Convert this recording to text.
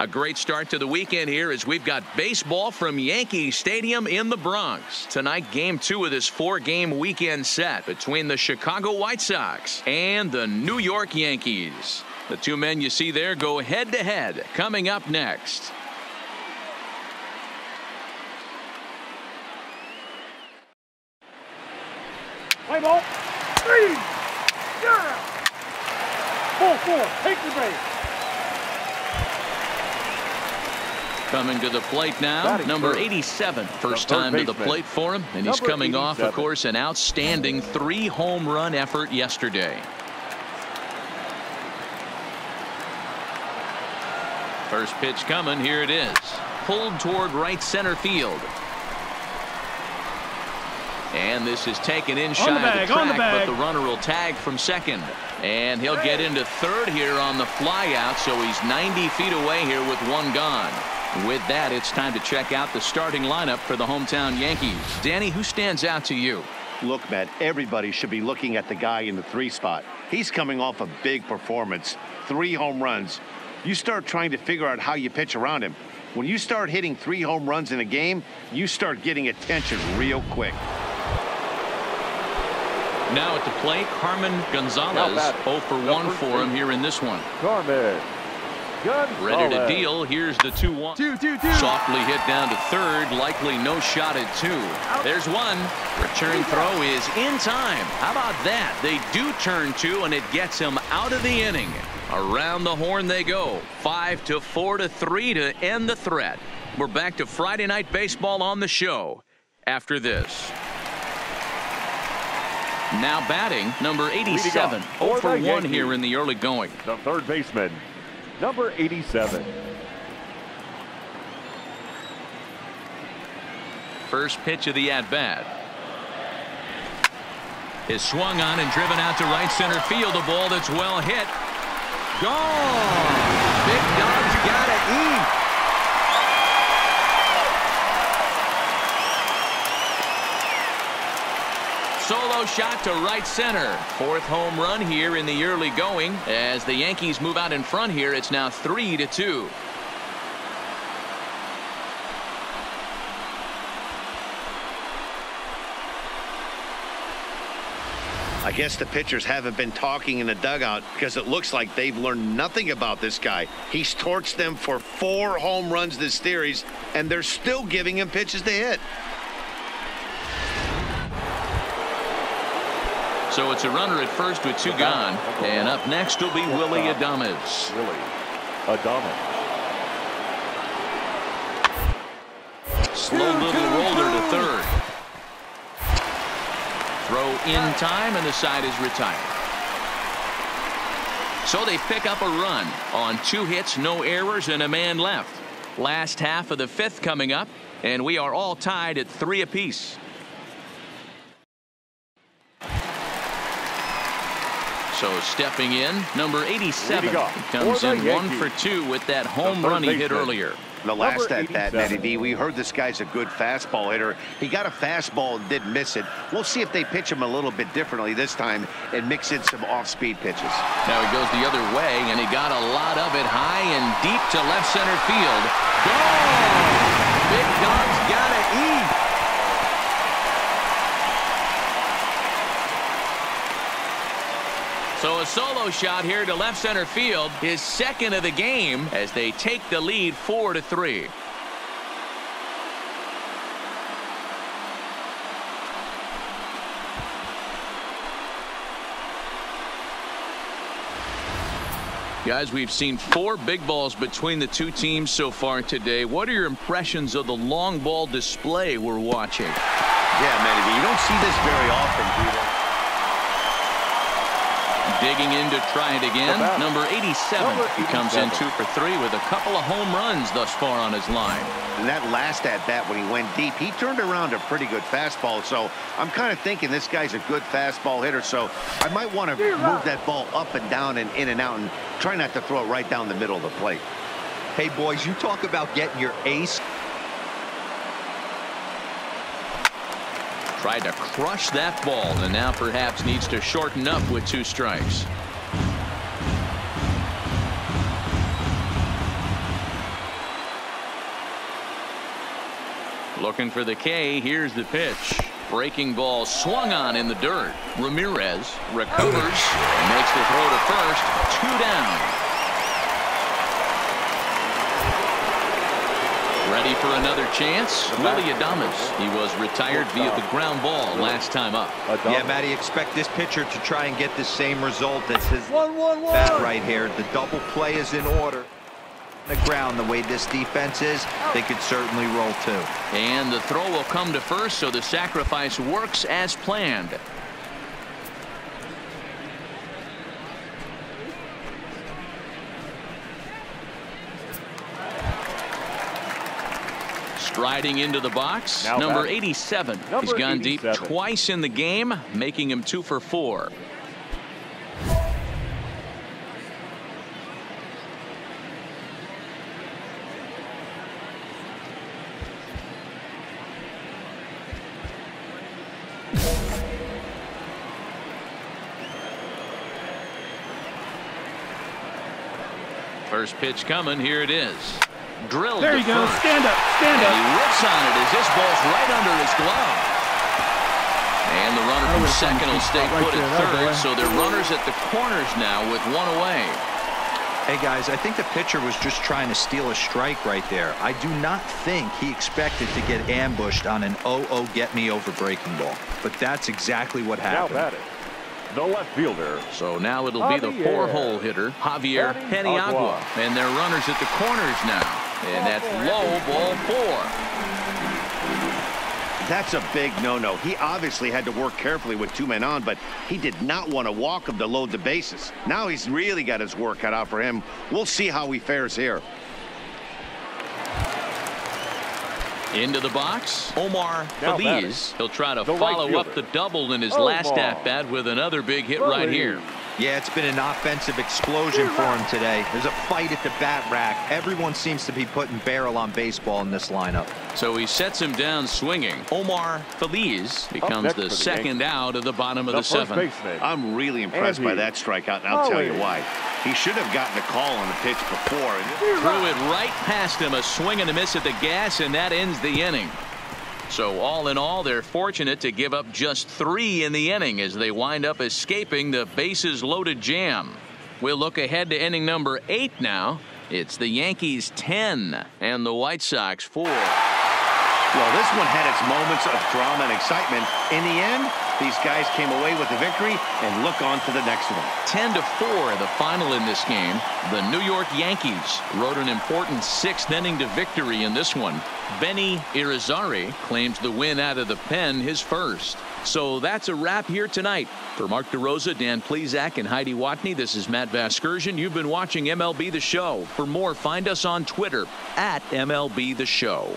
A great start to the weekend here as we've got baseball from Yankee Stadium in the Bronx. Tonight, game two of this four-game weekend set between the Chicago White Sox and the New York Yankees. The two men you see there go head-to-head coming up next. Play ball. Three. Yeah. Four, four. Take the base. Coming to the plate now, Batting number 87. First time to the plate for him, and he's coming off, of course, an outstanding three home run effort yesterday. First pitch coming, here it is. Pulled toward right center field. And this is taken in shy bag, of the track, the but the runner will tag from second. And he'll get into third here on the flyout, so he's 90 feet away here with one gone. With that, it's time to check out the starting lineup for the hometown Yankees. Danny, who stands out to you? Look, Matt, everybody should be looking at the guy in the three spot. He's coming off a big performance, three home runs. You start trying to figure out how you pitch around him. When you start hitting three home runs in a game, you start getting attention real quick. Now at the plate, Carmen Gonzalez 0 for 1 for him here in this one. Carmen Ready to deal. Here's the 2 1. Two, two, two. Softly hit down to third. Likely no shot at two. There's one. Return throw is in time. How about that? They do turn two, and it gets him out of the inning. Around the horn they go. Five to four to three to end the threat. We're back to Friday night baseball on the show after this. Now batting, number 87. 0 for 1 here in the early going. The third baseman, number 87. First pitch of the at-bat. Is swung on and driven out to right center field. A ball that's well hit. Gone. Big Dog's got to eat. Solo shot to right center. Fourth home run here in the early going. As the Yankees move out in front here, it's now 3 to 2. I guess the pitchers haven't been talking in the dugout because it looks like they've learned nothing about this guy. He's torched them for four home runs this series, and they're still giving him pitches to hit. So it's a runner at first with two gone. And up next will be Willy Adames. Willy Adames. Slow little roller to third. Throw in time and the side is retired. So they pick up a run on two hits, no errors, and a man left. Last half of the fifth coming up, and we are all tied at three apiece. So stepping in, number 87 comes in one for two with that home run he hit earlier. The last at bat, Matty D, we heard this guy's a good fastball hitter. He got a fastball and did miss it. We'll see if they pitch him a little bit differently this time and mix in some off-speed pitches. Now he goes the other way, and he got a lot of it high and deep to left center field. Gone! Big Dog's got to eat. So a solo shot here to left center field, his second of the game as they take the lead four to three. Guys, we've seen four big balls between the two teams so far today. What are your impressions of the long ball display we're watching? Yeah, man, you don't see this very often, Peter. Digging in to try it again. Number 87. Number 87. He comes in two for three with a couple of home runs thus far on his line. And that last at bat when he went deep, he turned around a pretty good fastball. So I'm kind of thinking this guy's a good fastball hitter. So I might want to move that ball up and down and in and out and try not to throw it right down the middle of the plate. Hey, boys, you talk about getting your ace. Tried to crush that ball and now perhaps needs to shorten up with two strikes. Looking for the K. Here's the pitch. Breaking ball swung on in the dirt. Ramirez recovers, makes the throw to first. Two down. Ready for another chance? Willy Adames. He was retired via the ground ball last time up. Yeah, Matty, expect this pitcher to try and get the same result as his One, one, one. bat right here. The double play is in order. The ground, the way this defense is, they could certainly roll too. And the throw will come to first, so the sacrifice works as planned. Striding into the box, Now number batting. 87. Number He's gone deep twice in the game, making him two for four. First pitch coming. Here it is. Drilled There to you go. first. Stand up. Stand And up. he rips on it as this ball's right under his glove. And the runner from second will stay right put there. at That third. away. So they're runners at the corners now with one away. Hey guys, I think the pitcher was just trying to steal a strike right there. I do not think he expected to get ambushed on an 0-0 get me over breaking ball. But that's exactly what happened. Now happened. batting. The left fielder. So now it'll be the four-hole hitter, Javier Peniagua. Peniagua. And they're runners at the corners now. And that's low ball four. That's a big no-no. He obviously had to work carefully with two men on, but he did not want to walk him to load the bases. Now he's really got his work cut out for him. We'll see how he fares here. Into the box, Omar Now Feliz. He'll try to The right follow up the double in his Omar last at-bat with another big hit right here. Yeah, it's been an offensive explosion for him today. There's a fight at the bat rack. Everyone seems to be putting barrel on baseball in this lineup. So he sets him down swinging. Omar Feliz becomes the for the second out of the bottom of The the, seventh. I'm really impressed by that strikeout, and I'll tell you why. He should have gotten a call on the pitch before. And Threw it right past him, a swing and a miss at the gas, and that ends the inning. So all in all, they're fortunate to give up just three in the inning as they wind up escaping the bases loaded jam. We'll look ahead to inning number eight now. It's the Yankees 10 and the White Sox 4. Well, this one had its moments of drama and excitement. In the end, these guys came away with the victory and look on to the next one. 10 to 4 the final in this game. The New York Yankees wrote an important sixth inning to victory in this one. Benny Irizarry claims the win out of the pen his first. So that's a wrap here tonight. For Mark DeRosa, Dan Plesac, and Heidi Watney, this is Matt Vasgersian. You've been watching MLB The Show. For more, find us on Twitter at MLB The Show.